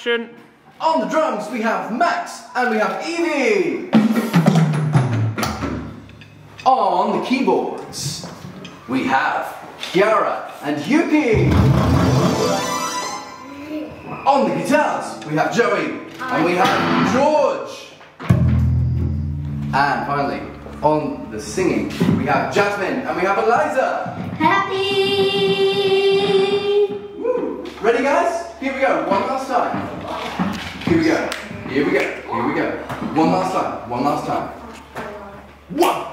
Action. On the drums, we have Max and we have Evie. On the keyboards, we have Kiara and Yuki. On the guitars, we have Joey and we have George. And finally, on the singing, we have Jasmine and we have Eliza. Happy. Woo. Ready, guys? Here we go, one last time. Here we go, here we go, here we go. One last time, one last time. One!